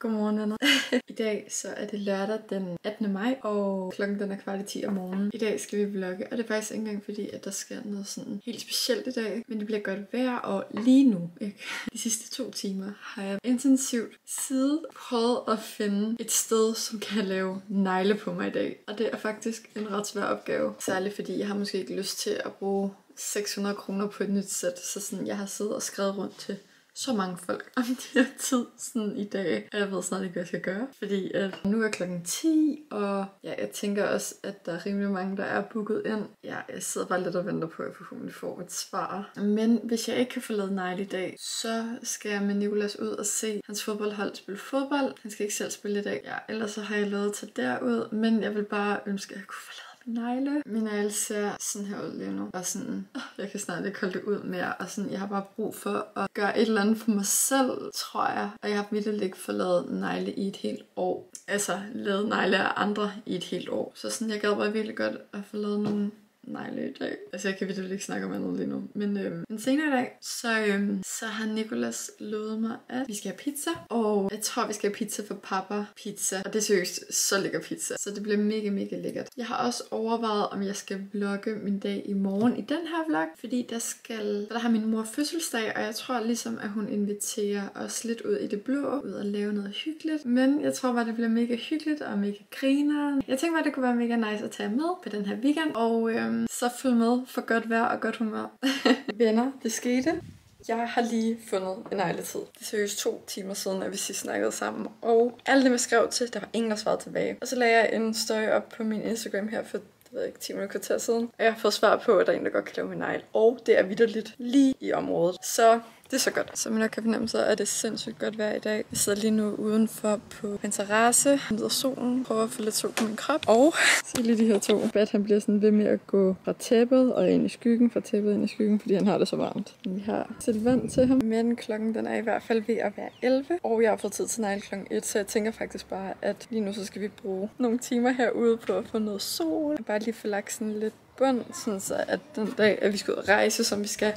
Godmorgen, Anna. I dag så er det lørdag den 18. maj, og klokken den er kvart i 10 om morgenen. I dag skal vi vlogge, og det er faktisk ikke engang fordi, at der sker noget sådan helt specielt i dag. Men det bliver godt vejr, og lige nu, ikke? de sidste to timer, har jeg intensivt siddet prøvet at finde et sted, som kan lave negle på mig i dag. Og det er faktisk en ret svær opgave. Særligt fordi jeg har måske ikke lyst til at bruge 600 kroner på et nyt sæt. Så sådan, jeg har siddet og skrevet rundt til så mange folk om de her tid sådan i dag. Og jeg ved snart ikke, hvad jeg skal gøre. Fordi at nu er klokken 10, og ja, jeg tænker også, at der er rimelig mange, der er booket ind. Ja, jeg sidder bare lidt og venter på, at jeg forhåbentlig får et svar. Men hvis jeg ikke kan få lavet nejl i dag, så skal jeg med Nicolas ud og se hans fodboldhold spille fodbold. Han skal ikke selv spille i dag. Ja, ellers så har jeg lavet til derud. Men jeg vil bare ønske, at jeg kunne få lavet negle. Min negle ser sådan her ud lige nu. Og sådan, jeg kan snart ikke holde det ud mere. Og sådan, jeg har bare brug for at gøre et eller andet for mig selv, tror jeg. Og jeg har virkelig ikke fået lavet negle i et helt år. Altså, lavet negle af andre i et helt år. Så sådan, jeg gad bare virkelig godt at få lavet nogle nej i dag. Altså, jeg kan virkelig ikke snakke om andet lige nu. Men, øhm, men senere i dag, så, øhm, så har Nikolas lovet mig, at vi skal have pizza. Og jeg tror, vi skal have pizza for pappa pizza. Og det er seriøst så lækker pizza. Så det bliver mega, mega lækkert. Jeg har også overvejet, om jeg skal vlogge min dag i morgen i den her vlog. Fordi der skal, der har min mor fødselsdag, og jeg tror ligesom, at hun inviterer os lidt ud i det blå, ud og lave noget hyggeligt. Men jeg tror bare, det bliver mega hyggeligt og mega griner. Jeg tænker bare, det kunne være mega nice at tage med på den her weekend. Og øhm, Øhm, så følg med for godt vejr og godt humør. Venner, det skete. Jeg har lige fundet en nejletid. Det er seriøst to timer siden, at vi sidst snakkede sammen. Og alt det, jeg skrev til, der var ingen, der svarede tilbage. Og så lagde jeg en story op på min Instagram her for det ved jeg ikke, 10 minutter kvarter siden. Og jeg har fået svar på, at der er en, der godt kan lave min negl. Og det er vidderligt lige i området. Så det er så godt. Som jeg nok kan fornemme, så er det sindssygt godt vejr i dag. Jeg sidder lige nu udenfor på en terrasse, nyder solen, prøver at få lidt sol på min krop. Og så lige de her to. Bat han bliver sådan ved med at gå fra tæppet og ind i skyggen, fra tæppet ind i skyggen, fordi han har det så varmt. Vi har sæt vand til ham, men klokken den er i hvert fald ved at være 11. Og jeg har fået tid til negle klokken 1, så jeg tænker faktisk bare, at lige nu så skal vi bruge nogle timer herude på at få noget sol. Bare lige få lagt sådan lidt bund, sådan så at den dag, at vi skal ud og rejse, som vi skal,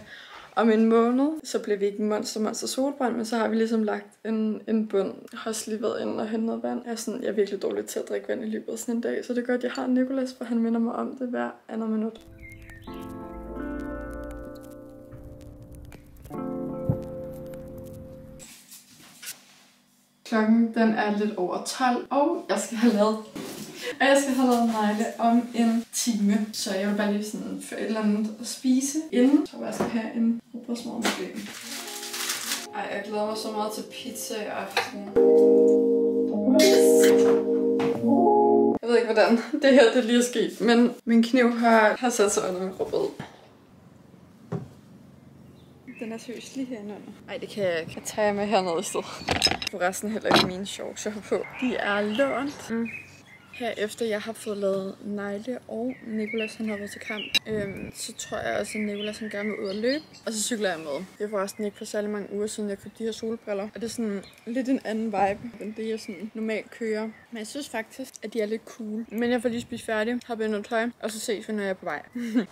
om en måned, så bliver vi ikke monster, monster solbrændt, men så har vi ligesom lagt en, en bund. Jeg har også lige været inde og hentet vand. Jeg er, sådan, jeg er virkelig dårlig til at drikke vand i løbet af sådan en dag, så det er godt, jeg har Nikolas, for han minder mig om det hver andet minut. Klokken den er lidt over 12, og jeg skal have lavet og jeg skal have lavet negle om en time. Så jeg vil bare lige sådan få et eller andet at spise inden. Så jeg skal have en rugbrødsmad måske. Ej, jeg glæder mig så meget til pizza i aften. Jeg ved ikke, hvordan det her det lige er sket, men min kniv har, har sat sig under min rugbrød. Den er seriøst lige herinde under. Ej, det kan jeg ikke. Jeg tager med hernede i stedet. Forresten heller ikke mine shorts, jeg har på. De er lånt. Mm. Herefter jeg har fået lavet negle, og Nikolas han har været til kamp, øhm, så tror jeg også, at Nikolas han gerne vil ud og løbe. Og så cykler jeg med. Det er forresten ikke for særlig mange uger siden, jeg købte de her solbriller. Og det er sådan lidt en anden vibe, end det jeg sådan normalt kører. Men jeg synes faktisk, at de er lidt cool. Men jeg får lige spist færdig, har noget tøj, og så ses vi, når jeg er på vej.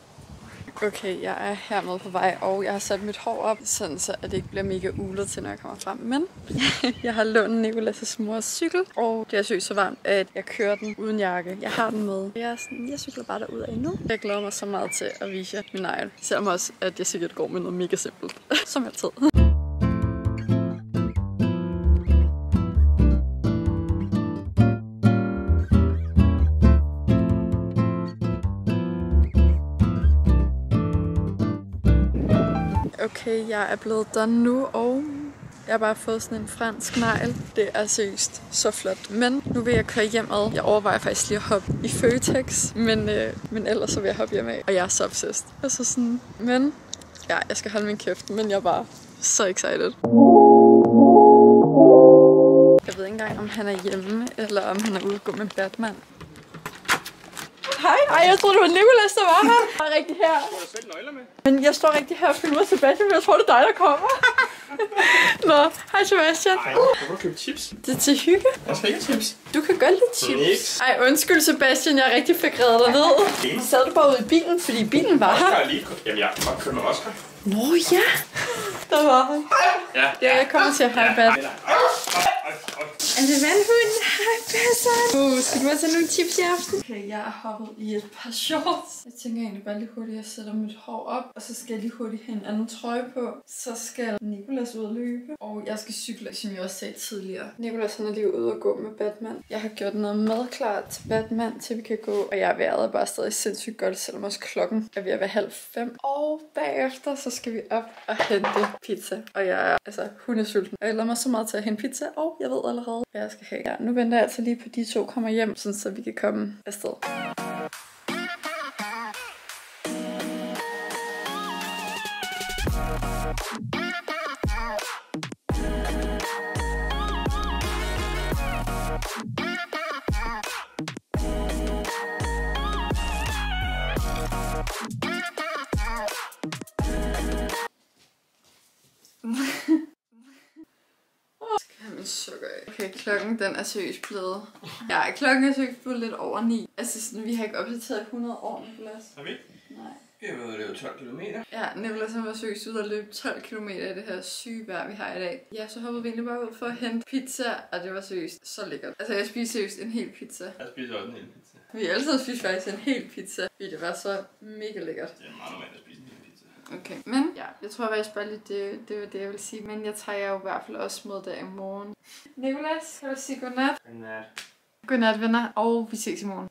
Okay, jeg er hermed på vej, og jeg har sat mit hår op, sådan så at det ikke bliver mega ulet til, når jeg kommer frem. Men jeg har lånt Nicolas' mors cykel, og det er så varmt, at jeg kører den uden jakke. Jeg har den med. Jeg, er sådan, jeg cykler bare derud af nu. Jeg glæder mig så meget til at vise jer min negl. Selvom også, at jeg sikkert går med noget mega simpelt, som altid. Okay, jeg er blevet done nu, og jeg har bare fået sådan en fransk negl. Det er seriøst så flot. Men nu vil jeg køre hjemad. Jeg overvejer faktisk lige at hoppe i Føtex, men, øh, men ellers så vil jeg hoppe hjem af. Og jeg er så obsessed. Altså sådan, men ja, jeg skal holde min kæft, men jeg er bare så excited. Jeg ved ikke engang, om han er hjemme, eller om han er ude at gå med Batman. Ej, jeg troede, det var Nicolas, der var her. Jeg er rigtig her. Du selv nøgler med. Men jeg står rigtig her og filmer Sebastian, men jeg tror, det er dig, der kommer. Nå, hej Sebastian. Ej, du købe chips. Det er til hygge. Jeg skal ikke chips. Du kan godt lide chips. Ej, undskyld Sebastian, jeg rigtig fik reddet dig ned. Sad du bare ude i bilen, fordi bilen var her? Oscar lige... Jamen, jeg kan godt købe med Oscar. Nå ja, der var han. Ja. Ja, jeg kommer til at have bad. Ej, ej, ej, vandhunden? Besson. Uh, skal du også have nogle chips i aften? Okay, jeg er hoppet i et par shorts. Jeg tænker egentlig bare lige hurtigt, at jeg sætter mit hår op. Og så skal jeg lige hurtigt have en anden trøje på. Så skal Nikolas ud og løbe. Og jeg skal cykle, som jeg også sagde tidligere. Nikolas han er lige ude og gå med Batman. Jeg har gjort noget mad klar til Batman, til vi kan gå. Og jeg er været bare stadig sindssygt godt, selvom også klokken er ved at være halv fem. Og bagefter, så skal vi op og hente pizza. Og jeg er altså hundesulten. Og jeg glæder mig så meget til at hente pizza. Og jeg ved allerede, hvad jeg skal have. Ja, nu venter jeg altså lige på, at de to kommer hjem, sådan så vi kan komme afsted. Klokken den er seriøst blevet. Ja, klokken er seriøst blevet lidt over 9. Altså, sådan, vi har ikke opdateret 100 år, Nicolas. Har vi ikke? Nej. Vi har været løbet 12 km. Ja, Nicolas han var seriøst ude og løbe 12 km i det her syge vejr, vi har i dag. Ja, så hoppede vi egentlig bare ud for at hente pizza, og det var seriøst så lækkert. Altså, jeg spiste seriøst en hel pizza. Jeg spiser også en hel pizza. Vi altid spist faktisk en hel pizza, fordi det var så mega lækkert. Det er meget normalt at spise. Okay, men ja, jeg tror faktisk bare lige, det, det var det, jeg vil sige. Men jeg tager jo i hvert fald også mod dig i morgen. Nicolas, kan du sige godnat? Godnat. Godnat, venner, og vi ses i morgen.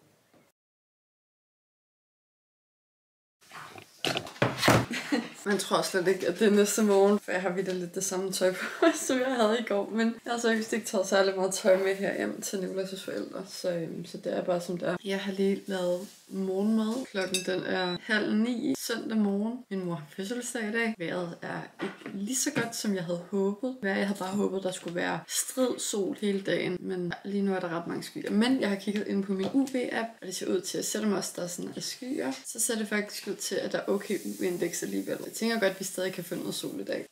Man tror slet ikke, at det er næste morgen, for jeg har videre lidt det samme tøj på, som jeg havde i går. Men jeg har så ikke ikke taget særlig meget tøj med her hjem til Nicolas' forældre, så, øhm, så det er bare som det er. Jeg har lige lavet morgenmad. Klokken den er halv ni søndag morgen. Min mor har fødselsdag i dag. Vejret er ikke lige så godt, som jeg havde håbet. Jeg havde bare håbet, der skulle være strid sol hele dagen, men lige nu er der ret mange skyer. Men jeg har kigget ind på min UV-app, og det ser ud til, at selvom også der er sådan er skyer, så ser det faktisk ud til, at der er okay UV-indeks alligevel. Jeg tænker godt, at vi stadig kan få noget sol i dag.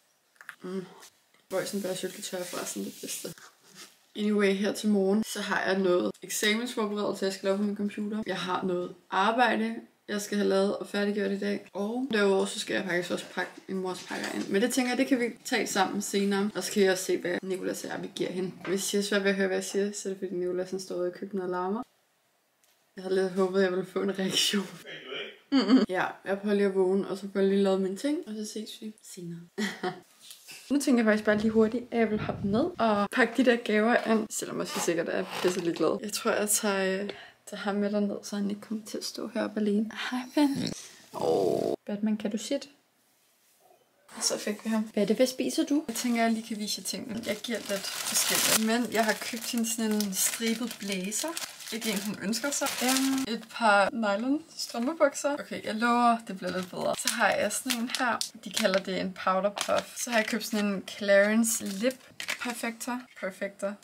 Mm. Voicenberg syltetøj er forresten det bedste. Anyway, her til morgen, så har jeg noget eksamensforberedelse, jeg skal lave på min computer. Jeg har noget arbejde, jeg skal have lavet og færdiggjort i dag. Og derudover så skal jeg faktisk også pakke min mors pakker ind. Men det tænker jeg, det kan vi tage sammen senere. Og så kan jeg også se, hvad Nicolas og jeg vil give hende. Hvis jeg er svært ved at høre, hvad jeg siger, så er det fordi Nicolas står ude i køkkenet og larmer. Jeg havde lidt håbet, at jeg ville få en reaktion. Mm-hmm. Ja, jeg prøver lige at vågne, og så får jeg lige lavet mine ting, og så ses vi senere. Nu tænker jeg faktisk bare lige hurtigt, at jeg vil hoppe ned og pakke de der gaver ind. Selvom jeg sikkert er pisse lidt glad. Jeg tror, jeg tager, øh, tager ham med derned, så han ikke kommer til at stå heroppe alene. Hej, Ben. Oh. Batman, kan du shit? Og så fik vi ham. Hvad er det? Hvad spiser du? Jeg tænker, jeg lige kan vise jer tingene. Jeg giver lidt forskelligt. Men jeg har købt hende sådan en stribet blæser. Ikke en, hun ønsker sig. Um, et par nylon strømpebukser. Okay, jeg lover, det bliver lidt bedre. Så har jeg sådan en her. De kalder det en powder puff. Så har jeg købt sådan en Clarins Lip Perfector. Perfector.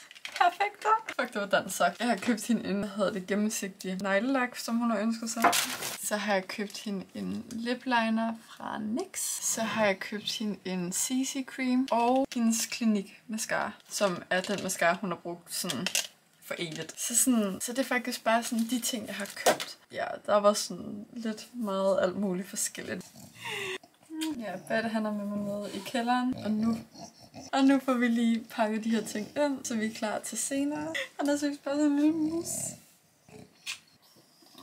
Perfekter. Fuck, det var dansk sagt. Jeg har købt hende en, hvad hedder det, gennemsigtig neglelak, som hun har ønsket sig. Så har jeg købt hende en lip liner fra NYX. Så har jeg købt hende en CC cream og hendes klinik mascara, som er den mascara, hun har brugt sådan for evigt. Så, sådan, så det er faktisk bare sådan de ting, jeg har købt. Ja, der var sådan lidt meget alt muligt forskelligt. Ja, Batte han er med mig nede i kælderen, og nu, og nu får vi lige pakket de her ting ind, så vi er klar til senere. Han er seriøst bare sådan en lille mus.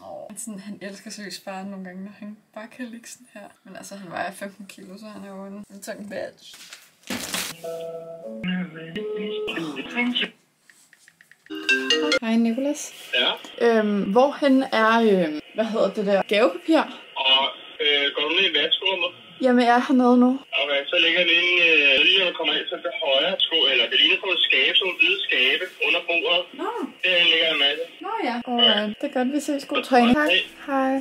Oh. Sådan, han elsker seriøst bare nogle gange, når han bare kan ligge sådan her. Men altså, han vejer 15 kilo, så han er jo en, en tung badge. Hej Nicolas. Ja, Øhm, hvorhen er, øhm, hvad hedder det der, gavepapir? og øh, går du ned i vaskerummet? Jamen, jeg er hernede nu. Okay, så ligger det inde, øh, lige når du kommer ind til det højre sko, eller det ligner sådan nogle skabe, sådan hvide skabe under bordet. Nå, Derinde ligger en masse. nå ja. Alright, det er godt, vi ses. God træning. Hej. Hej.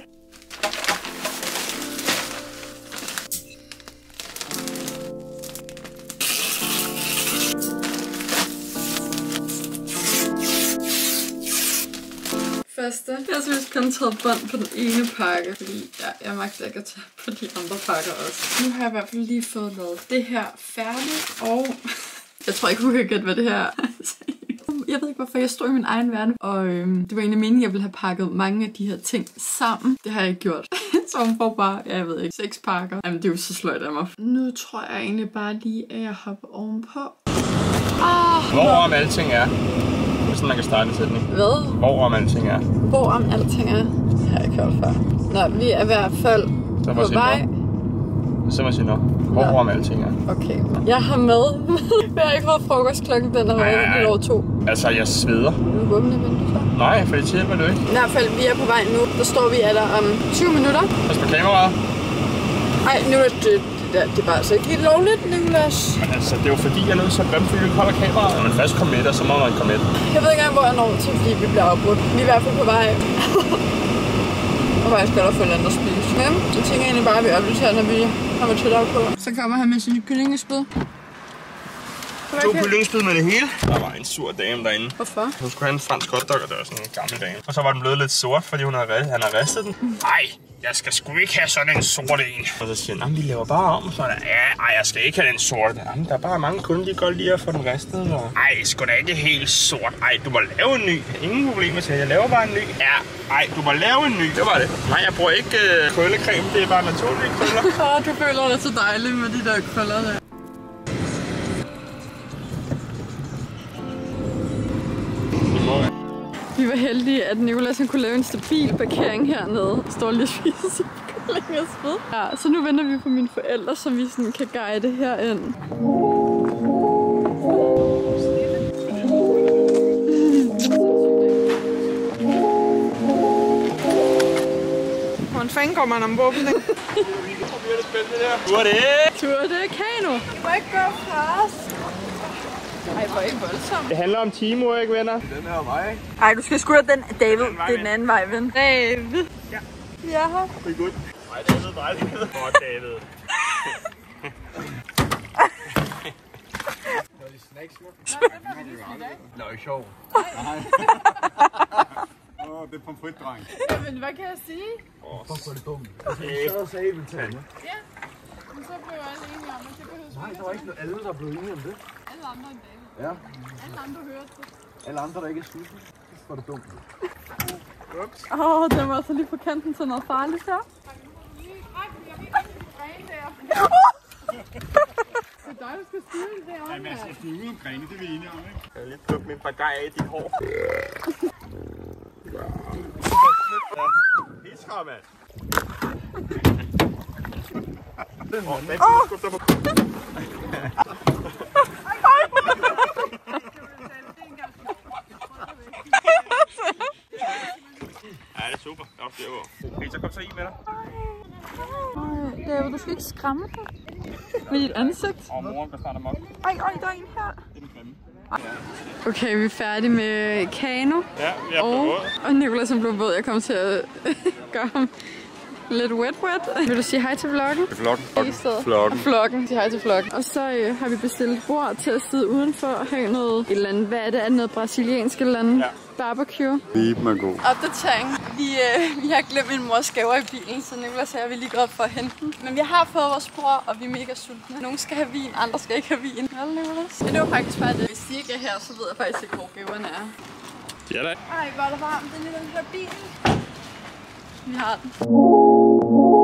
Første. Jeg har seriøst kun taget bånd på den ene pakke, fordi ja, jeg magter ikke at tage på de andre pakker også. Nu har jeg i hvert fald lige fået lavet det her færdigt, og jeg tror ikke, hun kan gætte, hvad det her er. Jeg ved ikke, hvorfor jeg står i min egen verden. Og øhm, det var egentlig meningen, at jeg ville have pakket mange af de her ting sammen. Det har jeg ikke gjort. så hun får bare, ja, jeg ved ikke, seks pakker. Jamen, det er jo så sløjt af mig. Nu tror jeg egentlig bare lige, at jeg hopper ovenpå. Ah, Hvorom alting er. Sådan, man kan starte en sætning. hvad? Hvorom alting er. Hvor om alting er. Det har jeg ikke hørt før. Nå, vi er i hvert fald Så på vej. Så må jeg sige nå. Hvorom alting er. Okay. Jeg har med. jeg har ikke fået frokost klokken. Den Nej, nej, været nej. lidt over to. Altså, jeg sveder. Vil du åbne vinduet så? Nej, for det hjælper du ikke. I hvert fald, vi er på vej nu. Der står vi er der om 20 minutter. Pas på kameraet. Ej, nu er det, der, det er bare altså ikke helt lovligt, Nicolas. Men altså, det er jo fordi, jeg er nødt til at bremse, fordi vi holder kameraet. Når man først kommer med, så må man komme med. Jeg ved ikke engang, hvor jeg når til, fordi vi bliver afbrudt. Vi er i hvert fald på vej. og faktisk godt at få noget at spise. Men jeg tænker egentlig bare, at vi opdaterer, når vi kommer tættere på. Så kommer han med sin kyllingespyd. To kyllingsbid med det hele. Der var en sur dame derinde. Hvorfor? Hun skulle have en fransk hotdog, og det var sådan en gammel dame. Og så var den blevet lidt sort, fordi hun havde, han havde ristet den. Ej, jeg skal sgu ikke have sådan en sort en. Og så siger han, "Nå, vi laver bare om. Så er der, ja, ej, jeg skal ikke have den sorte. Jamen, der er bare mange kunder, de godt lide at få den ristet. Og... Ej, sgu da ikke helt sort. Ej, du må lave en ny. Ingen problemer til, jeg laver bare en ny. Ja, ej, du må lave en ny. Det var det. Nej, jeg bruger ikke øh, krøllecreme. Det er bare naturlige krøller. Åh, du føler dig så dejlig med de der krøller der. Var heldige, at Nicolas han kunne lave en stabil parkering hernede. Står lige spiser sin kyllingespyd. Ja, så nu venter vi på mine forældre, så vi sådan kan guide herind. Hvordan fanden går man ombord på den? Nu er det. Tur det kano. Du må ikke gå fra os. Ej, hvor ikke voldsomt. Det handler om Timo, ikke venner? Ej, du skal sgu da den David. vej, Det er den anden vej, ven. David. Ja. Vi er her. Det er godt. Nej, David, bare lige. Åh, David. Nå, ikke sjov. Åh, det er pomfritdreng. Men hvad kan jeg sige? Så sagde vi til Men så blev alle enige om, at det behøves Nej, der var ikke alle, der blev enige om det. Alle andre end David. Ja, Alle andre hører til. alle andre, der ikke er sultne. Det var det dumt. Åh, oh, den var så lige på kanten til noget farligt her. Det er dig, der skal styre det der. Jamen, altså, det er uden grene, det er vi enige om, ikke? Jeg vil lige plukke min bagaj af dit hår. Skram, mand. Åh, den skub dig på er er det, Okay, så kom så i med dig. David, du skal ikke skræmme dig. Med dit ansigt. Og moren går snart amok. Ej, ej, der er en her. Det er den grimme. Okay, vi er færdige med kano. Ja, vi er på Og, og Nicolas som blev våd. Jeg kommer til at gøre ham lidt wet wet. Vil du sige hej til vloggen? Vloggen. Vloggen. Og vloggen. Sig hej til vloggen. Og så øh, har vi bestilt bord til at sidde udenfor og have noget, et eller andet, hvad er det, er det noget brasiliansk eller andet? Ja. Barbecue. Viben er god. Opdatering. Vi, øh, vi har glemt min mors gaver i bilen, så Nicolas og jeg vil lige gå op for at hente den. Men vi har fået vores bror, og vi er mega sultne. Nogle skal have vin, andre skal ikke have vin. Vel, Nicolas? Men det var faktisk bare det. Hvis de ikke er her, så ved jeg faktisk ikke, hvor gaverne er. Ja, da. Ej, hvor er der varmt inde i den her bil. Vi har den.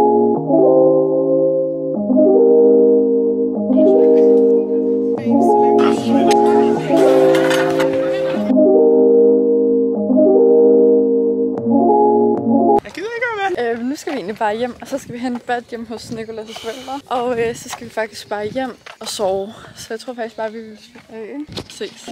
Bare hjem, og så skal vi hente bad hjem hos Nicolas' forældre. Og øh, så skal vi faktisk bare hjem og sove. Så jeg tror faktisk bare, vi vil øh, ses.